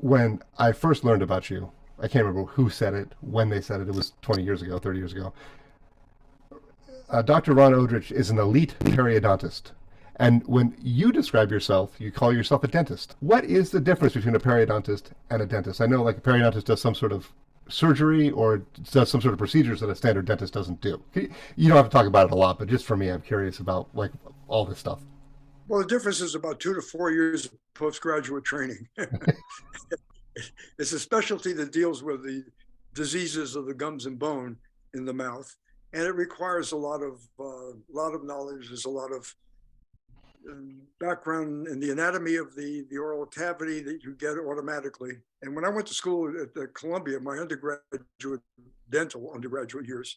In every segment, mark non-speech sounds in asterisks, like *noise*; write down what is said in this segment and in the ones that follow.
when I first learned about you, I can't remember who said it, when they said it. It was 20 years ago, 30 years ago. Uh, Dr. Ron Odrich is an elite periodontist. And when you describe yourself, you call yourself a dentist. What is the difference between a periodontist and a dentist? I know like a periodontist does some sort of surgery or does some sort of procedures that a standard dentist doesn't do. You don't have to talk about it a lot, but just for me, I'm curious about like all this stuff. Well, the difference is about two to four years of postgraduate training. *laughs* it's a specialty that deals with the diseases of the gums and bone in the mouth, and it requires a lot of uh, lot of knowledge. There's a lot of um, background in the anatomy of the the oral cavity that you get automatically. And when I went to school at, Columbia, my undergraduate dental undergraduate years,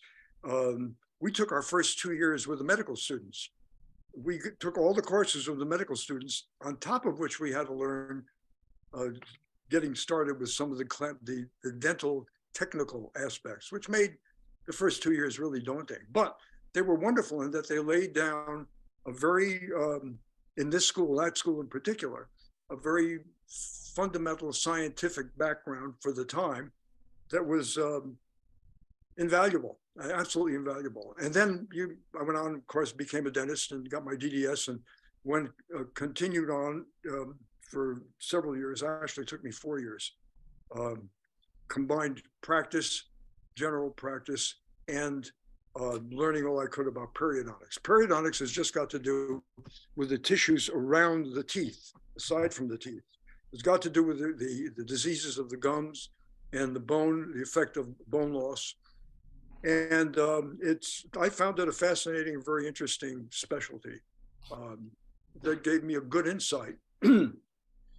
um, we took our first two years with the medical students. We took all the courses of the medical students, on top of which we had to learn uh, getting started with some of the, the, the dental technical aspects, which made the first two years really daunting. But they were wonderful in that they laid down a very, um, in this school, that school in particular, a very fundamental scientific background for the time that was um, invaluable, absolutely invaluable. And then you, I went on, of course, became a dentist and got my DDS and went, uh, continued on um, for several years. Actually, took me four years. Um, combined practice, general practice, and uh, learning all I could about periodontics. Periodontics has just got to do with the tissues around the teeth, aside from the teeth. It's got to do with the, the, the diseases of the gums and the bone, the effect of bone loss. And um, it's, I found it a fascinating, very interesting specialty um, that gave me a good insight *clears throat*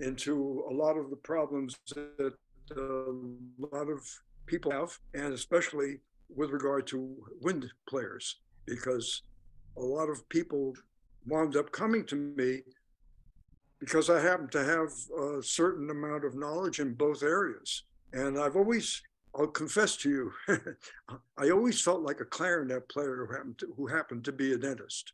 into a lot of the problems that a lot of people have, and especially with regard to wind players, because a lot of people wound up coming to me because I happen to have a certain amount of knowledge in both areas. And I've always, I'll confess to you, *laughs* I always felt like a clarinet player who happened to, who happened to be a dentist.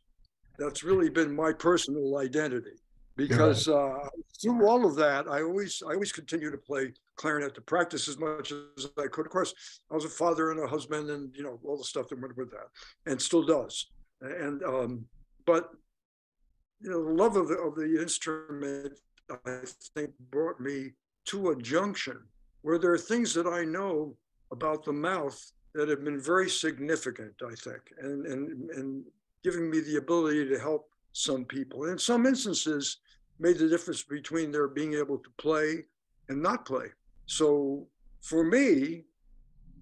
That's really been my personal identity because uh, through all of that, I always I always continue to play clarinet to practice as much as I could. Of course, I was a father and a husband, and you know all the stuff that went with that, and still does. And um, but you know the love of the of the instrument, I think, brought me to a junction where there are things that I know about the mouth that have been very significant. I think, and and and giving me the ability to help some people. In some instances, made the difference between their being able to play and not play. So for me,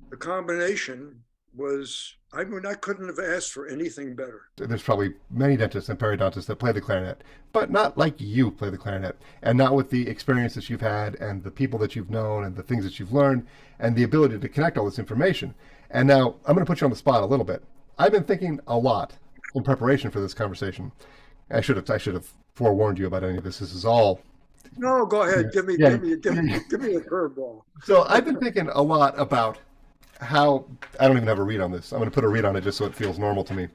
the combination was I mean I couldn't have asked for anything better. There's probably many dentists and periodontists that play the clarinet, but not like you play the clarinet, and not with the experience that you've had and the people that you've known and the things that you've learned and the ability to connect all this information. And now I'm going to put you on the spot a little bit. I've been thinking a lot in preparation for this conversation. I should have I should have forewarned you about any of this. This is all. No, go ahead. Give me yeah. give me give me give me a curveball. So I've been thinking a lot about how I don't even have a reed on this. I'm going to put a reed on it just so it feels normal to me.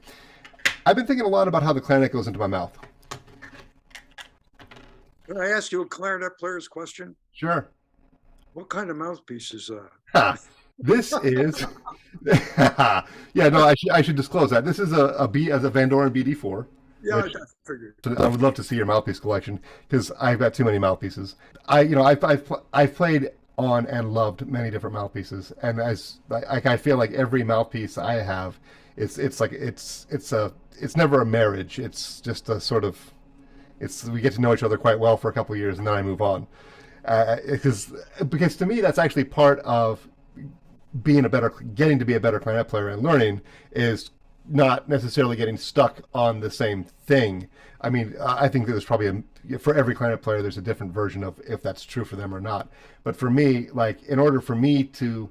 I've been thinking a lot about how the clarinet goes into my mouth. Can I ask you a clarinet player's question? Sure. What kind of mouthpiece is uh, that? This is, *laughs* yeah, no, I should I should disclose that this is a, a B as a Vandoren BD4. Yeah, which, I figured. I would love to see your mouthpiece collection because I've got too many mouthpieces. I, you know, I've I've I've played on and loved many different mouthpieces, and as like I feel like every mouthpiece I have, it's it's like it's it's a it's never a marriage. It's just a sort of, it's we get to know each other quite well for a couple years, and then I move on. Uh, because because to me that's actually part of being a better, getting to be a better clarinet player and learning is not necessarily getting stuck on the same thing. I mean, I think there's probably a, for every clarinet player, there's a different version of if that's true for them or not. But for me, like in order for me to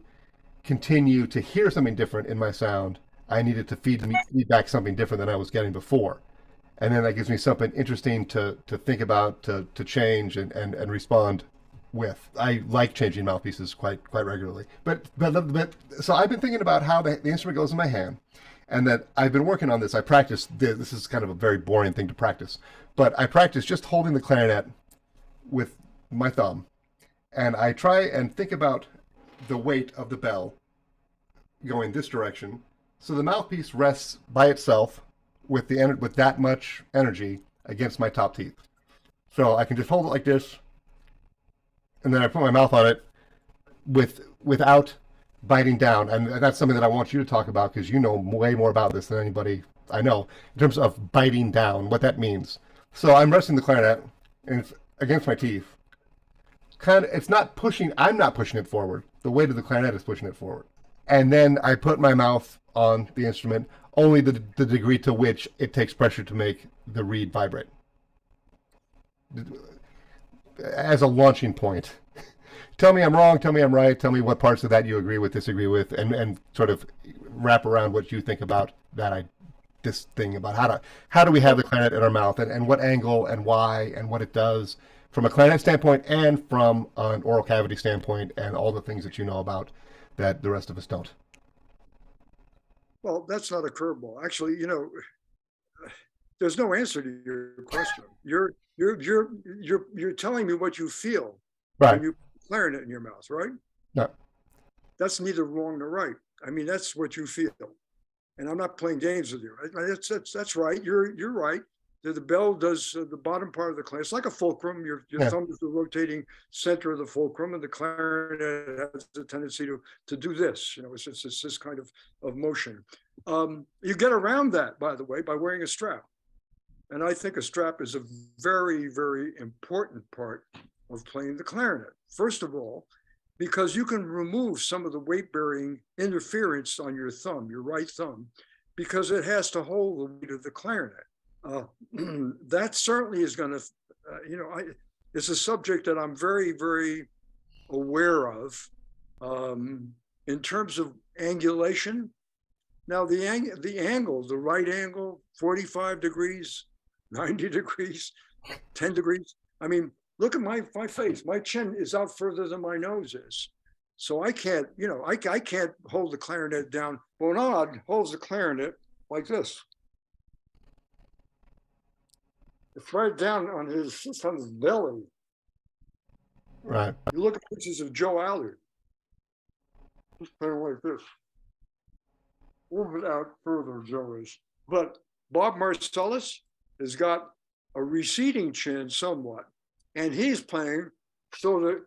continue to hear something different in my sound, I needed to feed me feed back something different than I was getting before. And then that gives me something interesting to, to think about, to, to change and, and, and respond with. I like changing mouthpieces quite quite regularly. But but, but so I've been thinking about how the, the instrument goes in my hand, and that I've been working on this. I practice. This is kind of a very boring thing to practice, but I practice just holding the clarinet with my thumb, and I try and think about the weight of the bell going this direction. So the mouthpiece rests by itself with the with that much energy against my top teeth. So I can just hold it like this, and then I put my mouth on it with without biting down. And that's something that I want you to talk about because you know way more about this than anybody I know in terms of biting down, what that means. So I'm resting the clarinet and it's against my teeth. Kind of, it's not pushing. I'm not pushing it forward. The weight of the clarinet is pushing it forward. And then I put my mouth on the instrument, only the, the degree to which it takes pressure to make the reed vibrate. As a launching point. Tell me I'm wrong, tell me I'm right, tell me what parts of that you agree with, disagree with, and, and sort of wrap around what you think about that I, this thing about how to how do we have the clarinet in our mouth and, and what angle and why and what it does from a clarinet standpoint and from an oral cavity standpoint and all the things that you know about that the rest of us don't. Well, that's not a curveball. Actually, you know, there's no answer to your question. You're you're you're you're you're telling me what you feel right. when you clarinet in your mouth, right? No. That's neither wrong nor right. I mean, that's what you feel. And I'm not playing games with you. That's that's that's right. You're you're right. The, the bell does uh, the bottom part of the clarinet. It's like a fulcrum. Your, your Yeah. thumb is the rotating center of the fulcrum, and the clarinet has a tendency to to do this. You know, it's just it's this kind of of motion. Um, you get around that, by the way, by wearing a strap. And I think a strap is a very, very important part of playing the clarinet. First of all, because you can remove some of the weight bearing interference on your thumb, your right thumb, because it has to hold the weight of the clarinet. Uh, *clears throat* that certainly is going to, uh, you know, I, it's a subject that I'm very, very aware of um, in terms of angulation. Now, the, ang- the angle, the right angle, 45 degrees, 90 *laughs* degrees, 10 degrees. I mean, look at my, my face. My chin is out further than my nose is. So I can't, you know, I, I can't hold the clarinet down. Bonade holds the clarinet like this. It's right down on his, it's on his belly. Right. You look at pictures of Joe Allard. He's playing like this. A little bit out further, Joe is. But Bob Marcellus has got a receding chin somewhat, and he's playing so that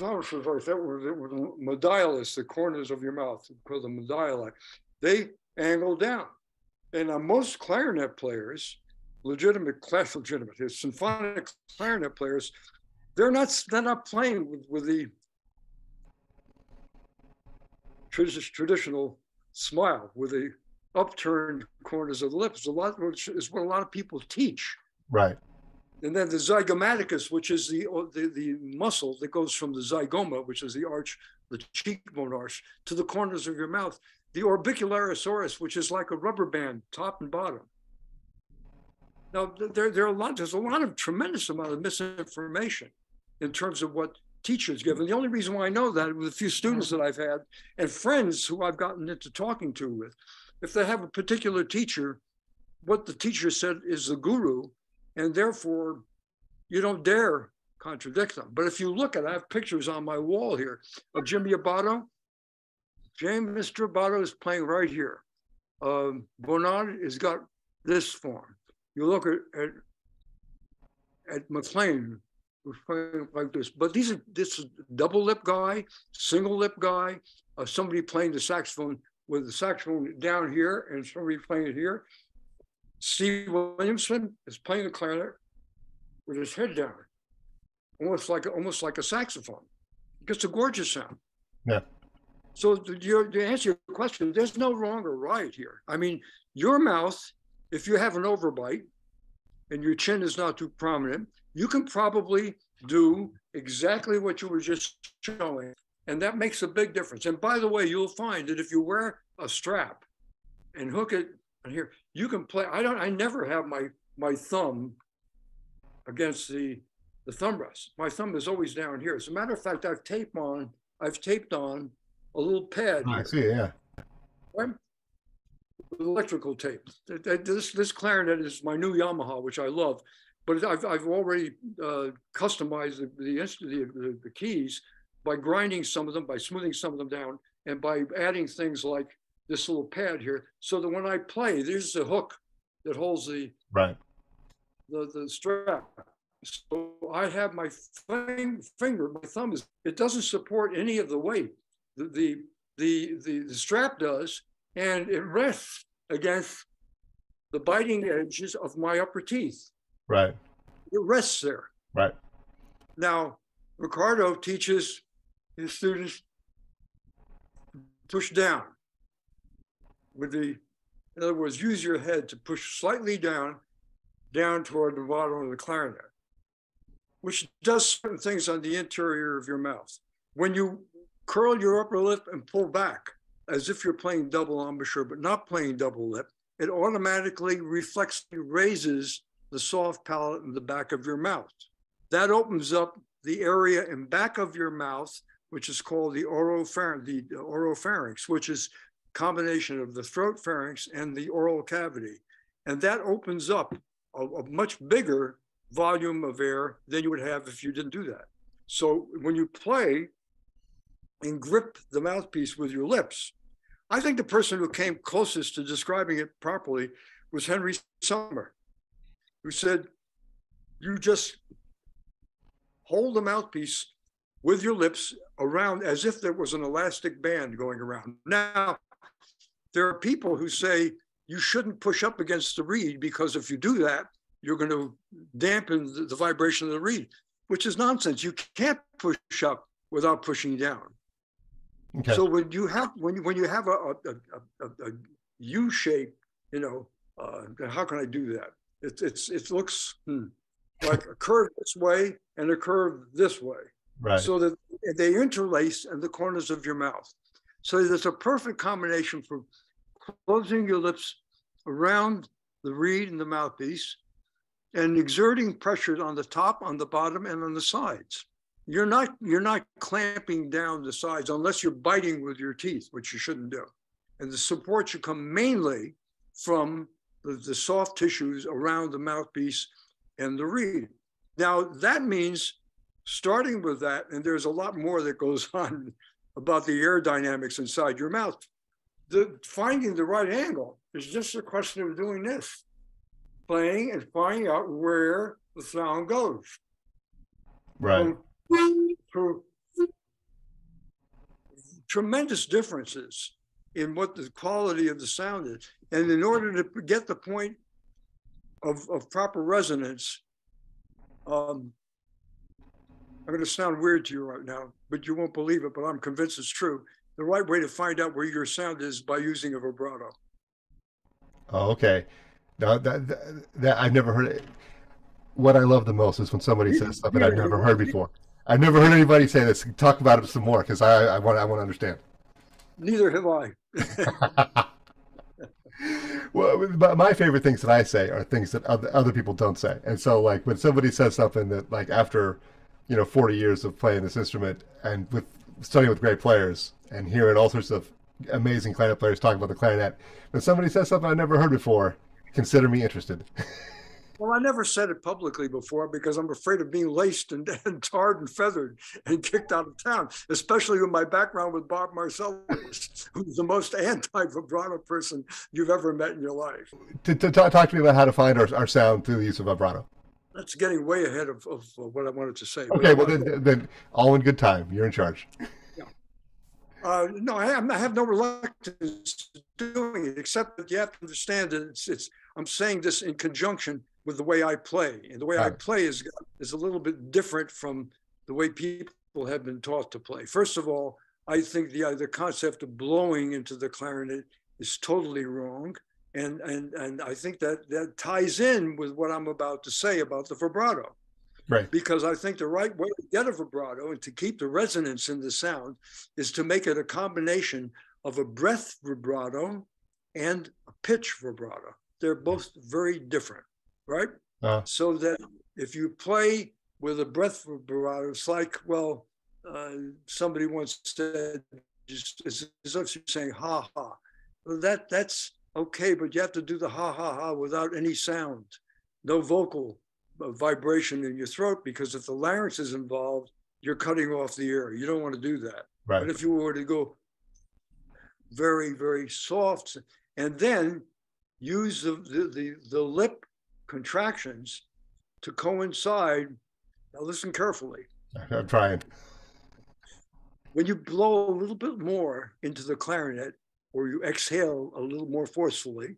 almost as like that was it was medialis, the corners of your mouth, called the mediali. They angle down. And uh, most clarinet players, legitimate class legitimate, symphonic clarinet players, they're not they're not playing with, with the tradi- traditional smile with the upturned corners of the lips. A lot which is what a lot of people teach. Right. And then the zygomaticus, which is the, uh, the the muscle that goes from the zygoma, which is the arch, the cheekbone arch, to the corners of your mouth. The orbicularis which is like a rubber band, top and bottom. Now there there are a lot. There's a lot of tremendous amount of misinformation in terms of what teachers give. And the only reason why I know that with a few students that I've had and friends who I've gotten into talking to with, if they have a particular teacher, what the teacher said is the guru, and therefore you don't dare contradict them. But if you look at, I have pictures on my wall here of Jimmy Abato. James. Abato is playing right here. Um, Bonade has got this form. You look at at, at McLean, who's playing like this. But these are this is double lip guy, single lip guy, uh, somebody playing the saxophone with the saxophone down here and somebody playing it here. Steve Williamson is playing the clarinet with his head down, almost like almost like a saxophone. It's a gorgeous sound. Yeah. So to, your, to answer your question, there's no wrong or right here. I mean, your mouth, if you have an overbite and your chin is not too prominent, you can probably do exactly what you were just showing, and that makes a big difference. And by the way, you'll find that if you wear a strap and hook it and here, you can play. I don't. I never have my my thumb against the the thumb rest. My thumb is always down here. As a matter of fact, I've taped on. I've taped on a little pad I see. Yeah. right? Electrical tape. Th- th- This this clarinet is my new Yamaha, which I love. but I've, I've already uh, customized the, the, the, the keys by grinding some of them, by smoothing some of them down, and by adding things like this little pad here, so that when I play, there's a hook that holds the right the the strap. So I have my finger, my thumb is it doesn't support any of the weight. The the the the, the strap does, and it rests against the biting edges of my upper teeth. Right. It rests there. Right. Now, Ricardo teaches his students push down with the, in other words, use your head to push slightly down, down toward the bottom of the clarinet, which does certain things on the interior of your mouth. When you curl your upper lip and pull back, as if you're playing double embouchure, but not playing double lip, it automatically reflexively raises the soft palate in the back of your mouth. That opens up the area in back of your mouth, which is called the oropharynx, the oropharynx, which is combination of the throat pharynx and the oral cavity. And that opens up a, a much bigger volume of air than you would have if you didn't do that. So when you play and grip the mouthpiece with your lips, I think the person who came closest to describing it properly was Henry Summer, who said, You just hold the mouthpiece with your lips around as if there was an elastic band going around. Now, there are people who say you shouldn't push up against the reed because if you do that, you're going to dampen the, the vibration of the reed, which is nonsense. You can't push up without pushing down. Okay. So when you have when you when you have a a, a, a U shape, you know, uh, how can I do that? It's it's it looks hmm, like a curve this way and a curve this way, right? So that they interlace in the corners of your mouth. So there's a perfect combination for closing your lips around the reed and the mouthpiece and exerting pressure on the top, on the bottom, and on the sides. You're not you're not clamping down the sides unless you're biting with your teeth, which you shouldn't do. And the support should come mainly from the, the soft tissues around the mouthpiece and the reed. Now that means starting with that, and there's a lot more that goes *laughs* on about the aerodynamics inside your mouth. The finding the right angle is just a question of doing this, playing and finding out where the sound goes. Right. So, tremendous differences in what the quality of the sound is. And in order to get the point of, of proper resonance, um, I'm going to sound weird to you right now, but you won't believe it, but I'm convinced it's true. The right way to find out where your sound is by using a vibrato. Oh, okay. Now that, that, that I've never heard it. What I love the most is when somebody says something I've never heard before. I've never heard anybody say this. Talk about it some more because I, I want I want to understand. Neither have I. *laughs* well, my favorite things that I say are things that other, other people don't say. And so, like when somebody says something that, like after, you know, 40 years of playing this instrument and with studying with great players and hearing all sorts of amazing clarinet players talk about the clarinet, when somebody says something I've never heard before, consider me interested. *laughs* Well, I never said it publicly before because I'm afraid of being laced and, *laughs* and, tarred and feathered and kicked out of town, especially with my background with Bob Marcellus, *laughs* who's the most anti-vibrato person you've ever met in your life. To, to talk, talk, to me about how to find our, our sound through the use of vibrato. That's getting way ahead of, of, what I wanted to say. Okay, well then, then all in good time. You're in charge. Yeah. Uh, no, I have, I have no reluctance doing it, except that you have to understand that it's, it's I'm saying this in conjunction with the way I play. And the way right. I play is is a little bit different from the way people have been taught to play. First of all, I think the uh, the concept of blowing into the clarinet is totally wrong. And and and I think that that ties in with what I'm about to say about the vibrato. Right. Because I think the right way to get a vibrato and to keep the resonance in the sound is to make it a combination of a breath vibrato and a pitch vibrato. They're both very different right? Uh, so that if you play with a breath vibrato, it's like, well, uh, somebody once said, just as if you're saying ha ha. Well, that that's okay, but you have to do the ha ha ha without any sound, no vocal uh, vibration in your throat because if the larynx is involved, you're cutting off the air. You don't want to do that. Right. But if you were to go very, very soft and then use the, the, the, the lip contractions to coincide. Now, listen carefully. *laughs* I'm trying. When you blow a little bit more into the clarinet, or you exhale a little more forcefully,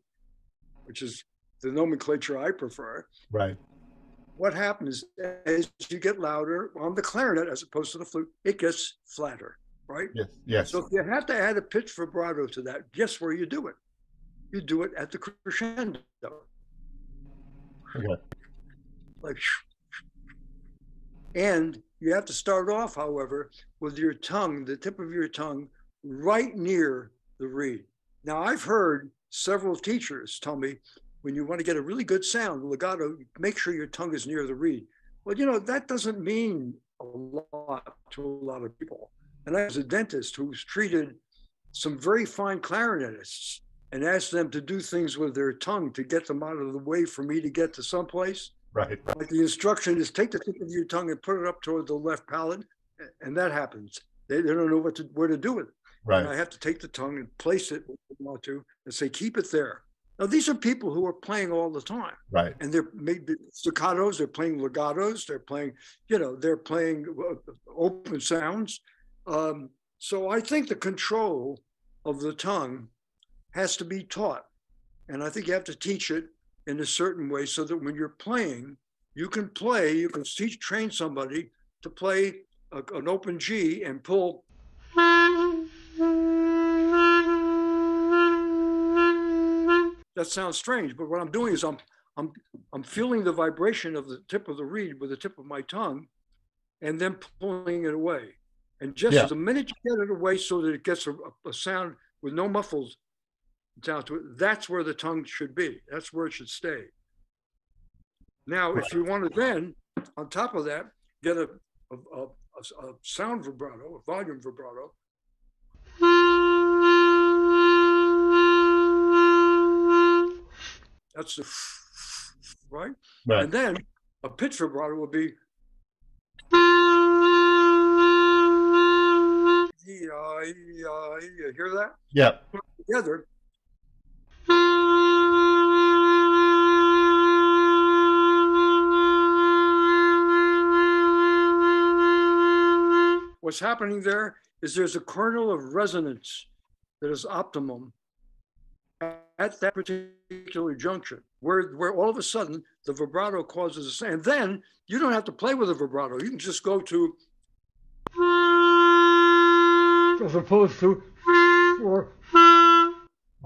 which is the nomenclature I prefer. Right. What happens as you get louder on the clarinet as opposed to the flute, it gets flatter, right? Yes. Yes. So if you have to add a pitch vibrato to that, guess where you do it? You do it at the crescendo. Okay. Like, and you have to start off, however, with your tongue, the tip of your tongue, right near the reed. Now, I've heard several teachers tell me when you want to get a really good sound, legato, make sure your tongue is near the reed. Well, you know, that doesn't mean a lot to a lot of people. And I was a dentist who's treated some very fine clarinetists and asked them to do things with their tongue to get them out of the way for me to get to someplace. Right. Like the instruction is take the tip of your tongue and put it up toward the left palate, and that happens. They, they don't know what to where to do with it. Right. And I have to take the tongue and place it where I want to and say, keep it there. Now, these are people who are playing all the time. Right. And they're maybe staccatos, they're playing legatos, they're playing, you know, they're playing uh, open sounds. Um, so I think the control of the tongue has to be taught. And I think you have to teach it in a certain way so that when you're playing, you can play, you can teach, train somebody to play a, an open G and pull that sounds strange, but what I'm doing is I'm I'm I'm feeling the vibration of the tip of the reed with the tip of my tongue, and then pulling it away. And just Yeah. the minute you get it away, so that it gets a, a sound with no muffles down to it, that's where the tongue should be. That's where it should stay. Now, if you want to then, on top of that, get a, a, a- a sound vibrato, a volume vibrato, that's the right. Right. And then a pitch vibrato would be yeah, yeah, you hear that Yeah. together. What's happening there is there's a kernel of resonance that is optimum at that particular junction, where where all of a sudden the vibrato causes a sound. And then you don't have to play with the vibrato. You can just go to as opposed to or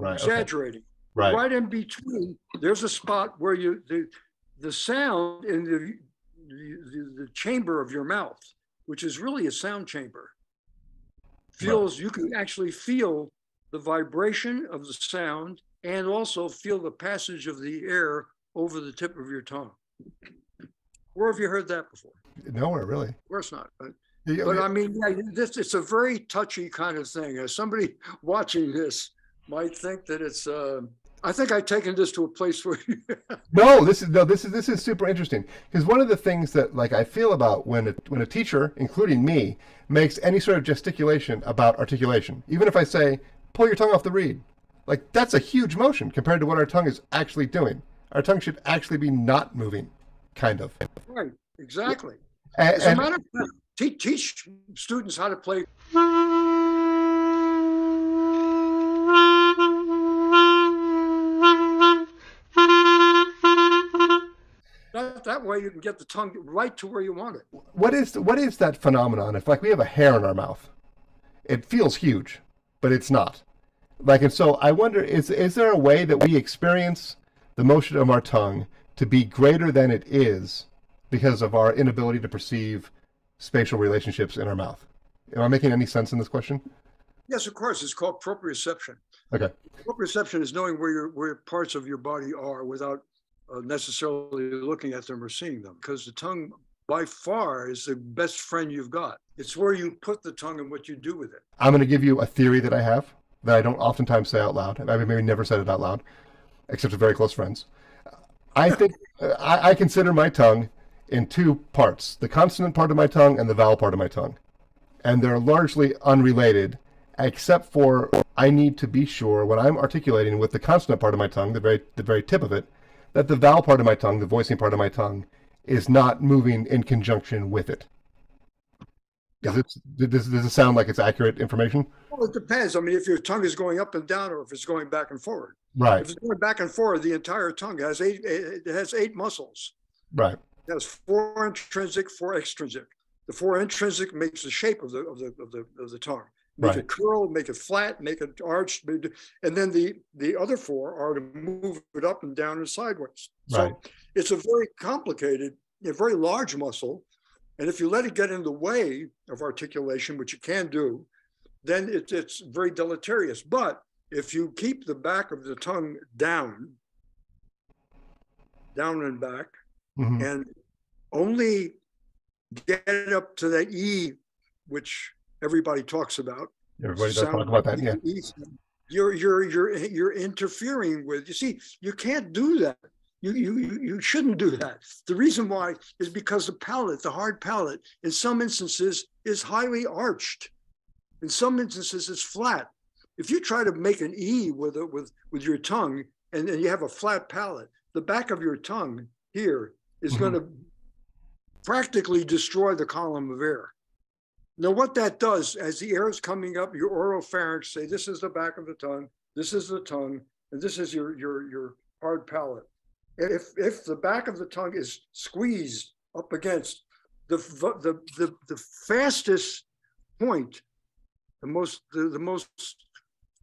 Right. Okay. exaggerating. Right. Right in between, there's a spot where you the the sound in the the, the, the chamber of your mouth, which is really a sound chamber, feels you can actually feel the vibration of the sound and also feel the passage of the air over the tip of your tongue. Where have you heard that before? Nowhere really. Of course not. But, Yeah, but I mean, yeah, this it's a very touchy kind of thing. As somebody *laughs* watching this might think that it's. Uh, I think I've taken this to a place where. *laughs* No, this is no, this is this is super interesting because one of the things that like I feel about when a, when a teacher, including me, makes any sort of gesticulation about articulation, even if I say pull your tongue off the reed, like that's a huge motion compared to what our tongue is actually doing. Our tongue should actually be not moving, kind of. right. Exactly. And, As a matter of fact, te- teach students how to play. That, that way you can get the tongue right to where you want it. what is what is that phenomenon? If like we have a hair in our mouth, it feels huge, but it's not. Like and so I wonder is is there a way that we experience the motion of our tongue to be greater than it is because of our inability to perceive spatial relationships in our mouth? Am I making any sense in this question? Yes, of course. It's called proprioception. Okay. Proprioception is knowing where your where parts of your body are without uh, necessarily looking at them or seeing them. Because the tongue, by far, is the best friend you've got. It's where you put the tongue and what you do with it. I'm going to give you a theory that I have that I don't oftentimes say out loud. I maybe never said it out loud, except to very close friends. I think I, I consider my tongue in two parts the consonant part of my tongue and the vowel part of my tongue. And they're largely unrelated, except for I need to be sure when I'm articulating with the consonant part of my tongue, the very, the very tip of it, that the vowel part of my tongue, the voicing part of my tongue, is not moving in conjunction with it. Does it, does, does it sound like it's accurate information? Well, it depends. I mean, if your tongue is going up and down or if it's going back and forward. Right. If it's going back and forward, the entire tongue has eight, it has eight muscles. Right. It has four intrinsic, four extrinsic. The four intrinsic makes the shape of the of the of the of the tongue. Make Right. it curl, make it flat, make it arched, and then the the other four are to move it up and down and sideways. So Right. it's a very complicated, a very large muscle, and if you let it get in the way of articulation, which you can do, then it's it's very deleterious. But if you keep the back of the tongue down, down and back, Mhm. and only get up to that E, which everybody talks about. Everybody does talk about that. Yeah. E. You're you're you're you're interfering with. You see, you can't do that. You you you shouldn't do that. The reason why is because the palate, the hard palate, in some instances is highly arched. In some instances, it's flat. If you try to make an E with a, with with your tongue and then you have a flat palate, the back of your tongue here is Mhm. going to practically destroy the column of air. Now, what that does, as the air is coming up, your oropharynx say, this is the back of the tongue, this is the tongue, and this is your your your hard palate. If if the back of the tongue is squeezed up against the the the, the fastest point, the most the, the most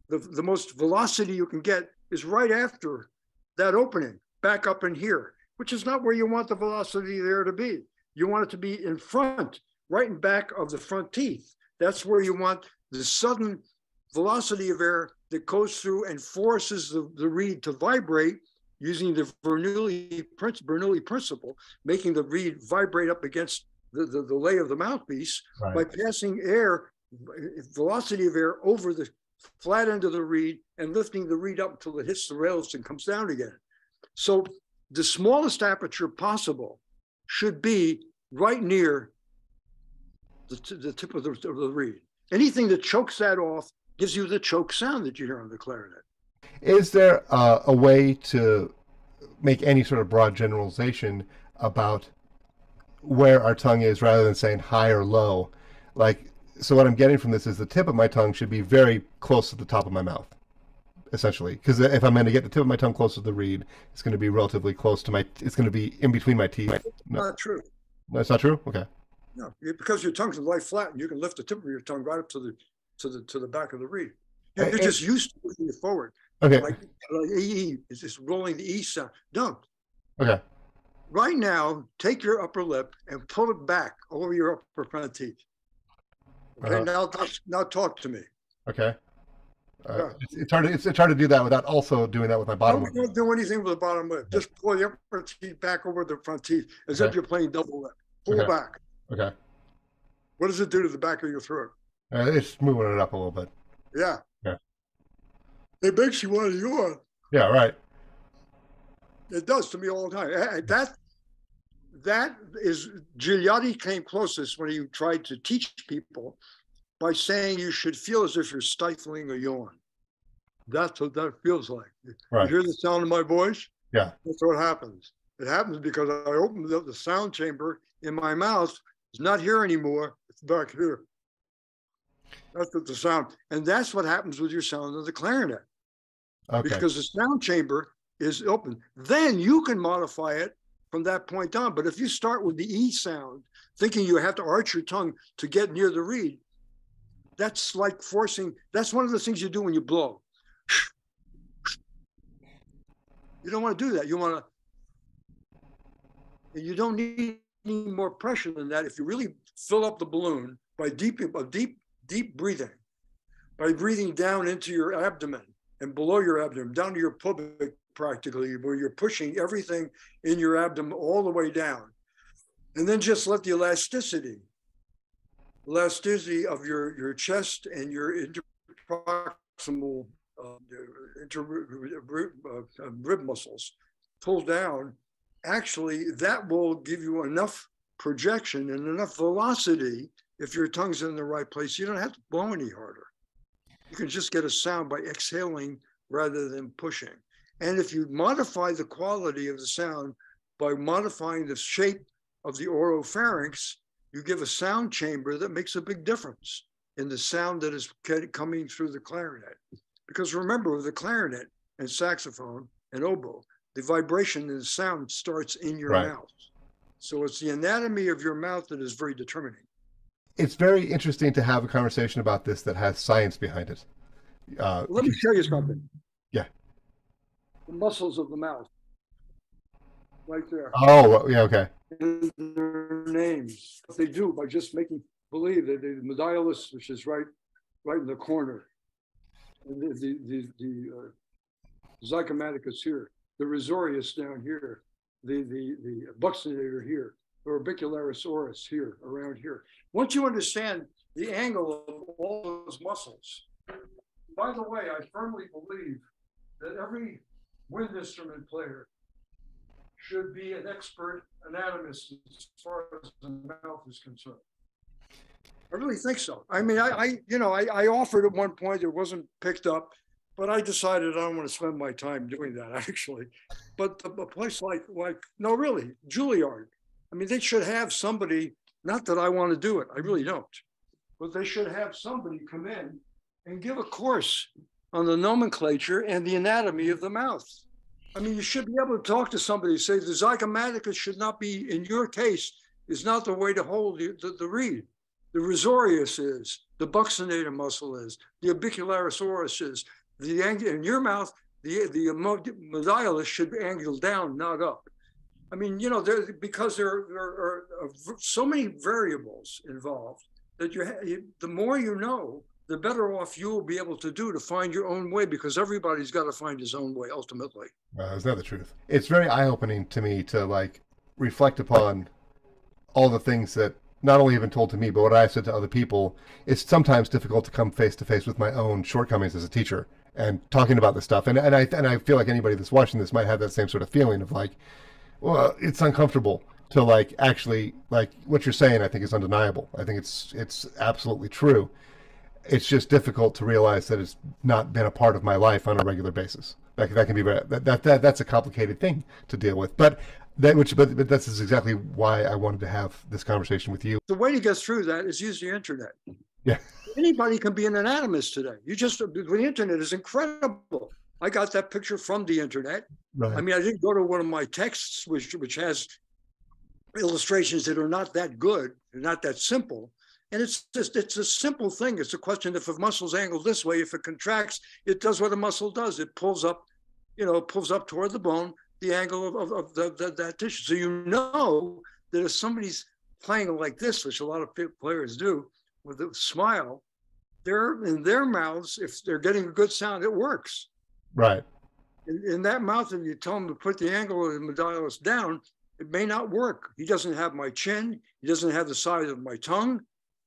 the, the most velocity you can get is right after that opening, back up in here, which is not where you want the velocity there to be. You want it to be in front, right in back of the front teeth. That's where you want the sudden velocity of air that goes through and forces the, the reed to vibrate using the Bernoulli, Bernoulli principle, making the reed vibrate up against the, the, the lay of the mouthpiece by passing air, velocity of air over the flat end of the reed and lifting the reed up until it hits the rails and comes down again. So the smallest aperture possible should be right near the, the tip of the, of the reed. Anything that chokes that off gives you the choke sound that you hear on the clarinet. Is there uh, a way to make any sort of broad generalization about where our tongue is rather than saying high or low? Like, so what I'm getting from this is the tip of my tongue should be very close to the top of my mouth, essentially. Because if I'm going to get the tip of my tongue close to the reed, it's going to be relatively close to my. It's going to be in between my teeth. No. Not true. That's not true. Okay. No, because your tongue's lie flat and you can lift the tip of your tongue right up to the to the to the back of the reed. You're, you're And- just used to moving it forward. Okay. like, like E is just rolling the E sound. Don't. Okay. Right now, take your upper lip and pull it back over your upper front teeth. Okay, Uh-huh. now talk, now talk to me. Okay. Uh, Yeah. it's, it's hard. To, it's, it's hard to do that without also doing that with my bottom lip. don't do anything with the bottom lip. Just pull your upper teeth back over the front teeth as if you're playing double lip. Pull Okay. back. Okay. What does it do to the back of your throat? Uh, it's moving it up a little bit. Yeah. It makes you want to yawn. Yeah. Right. It does to me all the time. That that is Gigliotti came closest when he tried to teach people by saying you should feel as if you're stifling a yawn. That's what that feels like. Right. You hear the sound of my voice? Yeah. That's what happens. It happens because I opened up the sound chamber in my mouth. It's not here anymore. It's back here. That's what the sound, and that's what happens with your sound of the clarinet Okay. because the sound chamber is open. Then you can modify it from that point on. But if you start with the E sound, thinking you have to arch your tongue to get near the reed, that's like forcing, that's one of the things you do when you blow. You don't want to do that. You want to, you don't need any more pressure than that. If you really fill up the balloon by deep, by deep, deep breathing, by breathing down into your abdomen and below your abdomen, down to your pubic practically, where you're pushing everything in your abdomen all the way down. And then just let the elasticity, elasticity of your, your chest and your interproximal uh, inter, uh, rib muscles pull down actually that will give you enough projection and enough velocity if your tongue's in the right place. You don't have to blow any harder. You can just get a sound by exhaling rather than pushing. And if you modify the quality of the sound by modifying the shape of the oropharynx, you give a sound chamber that makes a big difference in the sound that is coming through the clarinet. Because remember, with the clarinet and saxophone and oboe, the vibration and sound starts in your right. mouth. So it's the anatomy of your mouth that is very determining. It's very interesting to have a conversation about this that has science behind it. Uh, Let me show you something. Yeah. The muscles of the mouth, right there. Oh, yeah, okay. And their names. What they do by just making believe that the medialis, which is right, right in the corner, and the the the, the uh, zygomaticus here, the risorius down here, the the the buccinator here, orbicularis here, around here. Once you understand the angle of all those muscles, by the way, I firmly believe that every wind instrument player should be an expert anatomist as far as the mouth is concerned. I really think so. I mean, I, I you know, I, I offered at one point, it wasn't picked up, but I decided I don't want to spend my time doing that *laughs* actually. But a place like, like, no, really, Juilliard. I mean, they should have somebody, not that I want to do it, I really don't, but they should have somebody come in and give a course on the nomenclature and the anatomy of the mouth. I mean, you should be able to talk to somebody, say the zygomaticus should not be, in your case, is not the way to hold the, the, the reed the risorius is, the buccinator muscle is, the orbicularis oris is, the angle in your mouth, the the medialis should be angled down, not up. I mean, you know, there because there, there are so many variables involved that you, the more you know, the better off you will be able to do to find your own way because everybody's got to find his own way ultimately. Well, is that the truth? It's very eye opening to me to like reflect upon all the things that not only have been told to me, but what I've said to other people, it's sometimes difficult to come face to face with my own shortcomings as a teacher and talking about this stuff. And, and I and I feel like anybody that's watching this might have that same sort of feeling of like, well, it's uncomfortable to like actually like what you're saying. I think is undeniable. I think it's it's absolutely true. It's just difficult to realize that it's not been a part of my life on a regular basis. That, that can be very, that, that, that that's a complicated thing to deal with. But that which but, but that's exactly why I wanted to have this conversation with you. The way to get through that is use the internet. Yeah. Anybody can be an anatomist today. You just the internet is incredible. I got that picture from the internet. Right. I mean, I didn't go to one of my texts, which which has illustrations that are not that good, not that simple. And it's just it's a simple thing. It's a question if a muscle's angled this way, if it contracts, it does what a muscle does. It pulls up, you know, pulls up toward the bone the angle of, of, of the, the, that tissue. So you know that if somebody's playing like this, which a lot of players do, with a smile, they're in their mouths. If they're getting a good sound, it works. Right. In, in that mouth, if you tell him to put the angle of the medialis down, it may not work. He doesn't have my chin. He doesn't have the size of my tongue.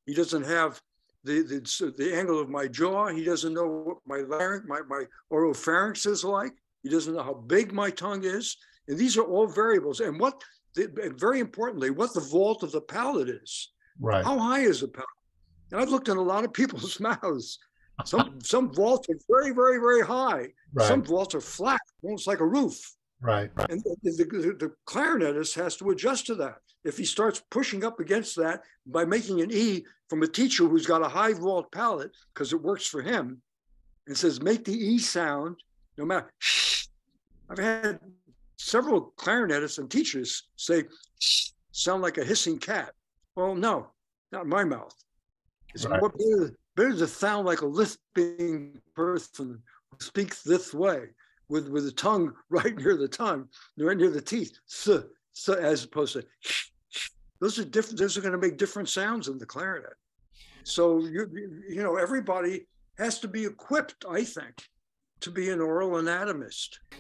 He doesn't have the, the, the angle of my jaw. He doesn't know what my larynx, my, my oropharynx is like. He doesn't know how big my tongue is. And these are all variables. And what, very importantly, what the vault of the palate is. Right. How high is the palate? And I've looked in a lot of people's *laughs* mouths. Some *laughs* some vaults are very, very, very high. Right. Some vaults are flat, almost like a roof. Right. right. And the, the, the, clarinetist has to adjust to that. If he starts pushing up against that by making an E from a teacher who's got a high vault palate, because it works for him, and says, make the E sound no matter. I've had several clarinetists and teachers say, sound like a hissing cat. Well, no, not in my mouth. It's right. better, better to sound like a lisping person who speaks this way with, with the tongue *laughs* right near the tongue, right near the teeth, so, as opposed to those are different. Those are going to make different sounds in the clarinet. So you you know everybody has to be equipped, I think, to be an oral anatomist.